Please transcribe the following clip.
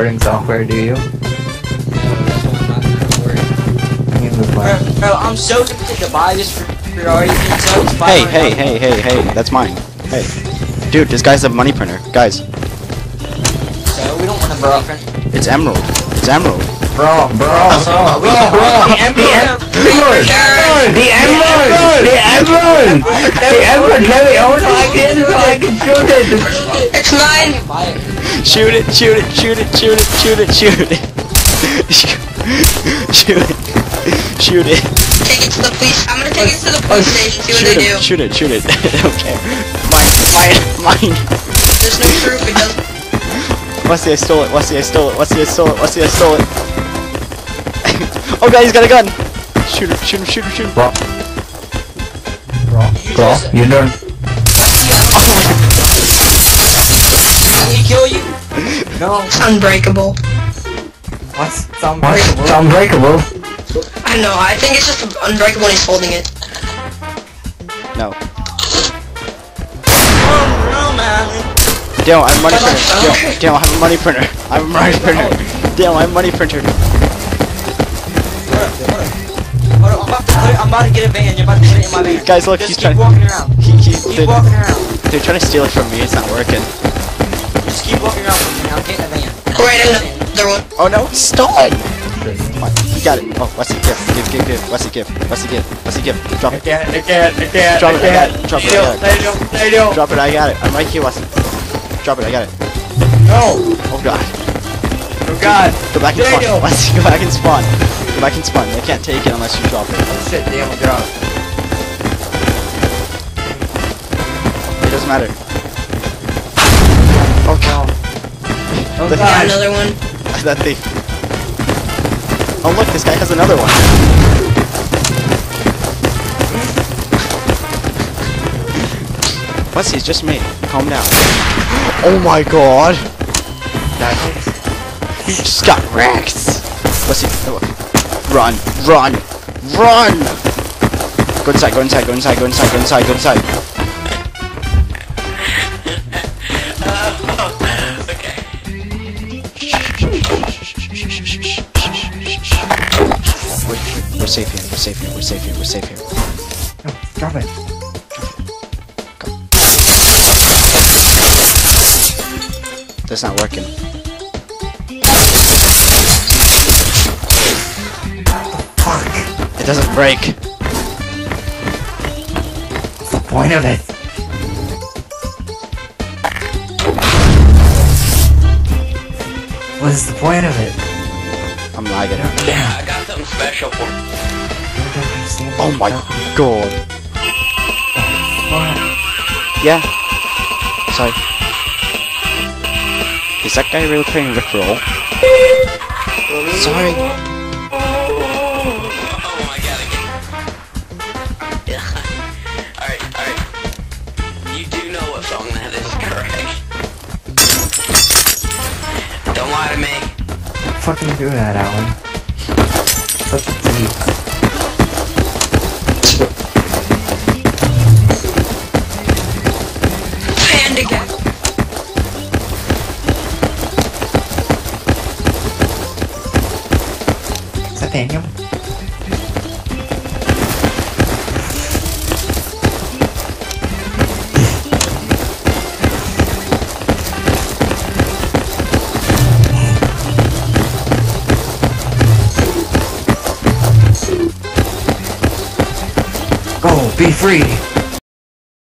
recording software, do you? You move Bro, on. bro, I'm so tempted to buy this for priority thing, so it's Hey, hey, hey, hey, hey, that's mine. Hey. Dude, this guy's a money printer. Guys, So we don't want a boyfriend. it's Emerald. It's Emerald. Bro, bro, bro, we bro, can- bro, we the can- emerald, the emerald, the emerald, the emerald, let me hold on, I can, I can shoot it. It's mine. Buy it. Shoot it, shoot it, shoot it, shoot it, shoot it, shoot it. shoot it. Shoot it. Take it to the police. I'm gonna take it to the oh, police station. See what they it, do. shoot it, shoot it. I don't care. Mine, mine, mine. There's no proof. It doesn't. What's the I stole it? What's the I stole it? What's the I stole it? What's the I stole it? oh god, he's got a gun! Shoot him, shoot him, shoot him, shoot him. Bro, bro, bro, you don't, Did oh he kill you? No, It's unbreakable. what's, it's unbreakable, it's unbreakable. I know. I think it's just unbreakable when he's holding it. No. Oh, no, man. Dale, I have a money printer. okay. Dale, Dale, I have a money printer. I have a money printer. Dale, I have a money printer. Hold on, I'm about to I'm about to get a van. You're about to put it in my van. Guys, look, Just he's keep trying- walking around. He, he's, Keep they're, walking around. they're trying to steal it from me. It's not working. Just keep walking around with me. I'm getting a van. Right, another one. Oh no, stolen! Come on, you got it. Oh, what's the gift? Give, give, give. What's the gift? What's the gift? What's the gift? Drop I it. can't, I can't, I can't, Drop I it, I got can't. it. Drop it, I Stay got it. still, stay still. Drop it, I got it. I'm right here, Weston. Drop it, I got it. No, Oh god. oh god. Go back and spawn. go. Weston, go back and spawn. Go back and spawn. They can't take it unless you drop it. Oh shit, damn, I dropped. It doesn't matter. Oh god. another one. that thief. Oh look, this guy has another one. What's he's just me. Calm down. Oh my god. That He just got wrecked. What's he? oh, Run, run, run! Go inside, go inside, go inside, go inside, go inside, go inside. We're, we're safe here, we're safe here, we're safe here, we're safe here. No, drop it. That's not working. Fuck. It doesn't break. What's the point of it? What is the point of it? I'm lagging. Yeah, I got something special for I. Oh my god. What? Yeah. Sorry. Is that guy really playing Rickroll? Sorry. Fucking do that, Alan. A thief. And again. Is that Daniel? Be free!